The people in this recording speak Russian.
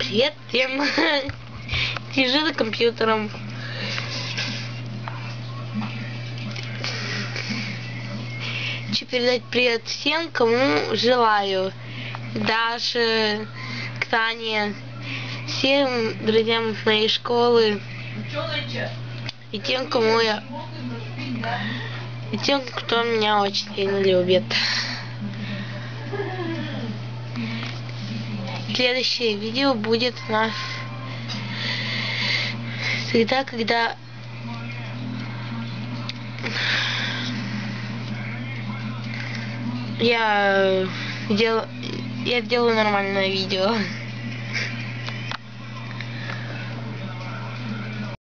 Привет всем. Сижу за компьютером. Хочу передать привет всем, кому желаю. Даше, Тане, всем друзьям моей школы и тем, кому я... И тем, кто меня очень сильно любит. Следующее видео будет у нас тогда, когда я дел я сделаю нормальное видео.